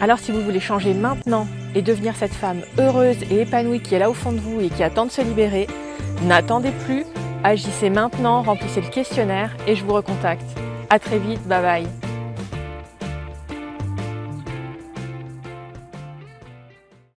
Alors si vous voulez changer maintenant et devenir cette femme heureuse et épanouie qui est là au fond de vous et qui attend de se libérer, n'attendez plus, agissez maintenant, remplissez le questionnaire et je vous recontacte. A très vite, bye bye